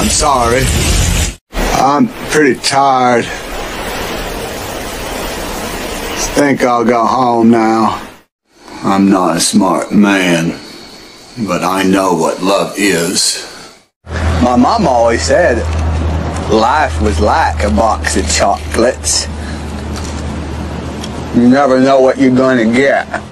I'm sorry. I'm pretty tired. Think I'll go home now. I'm not a smart man, but I know what love is. My mom always said life was like a box of chocolates. You never know what you're gonna get.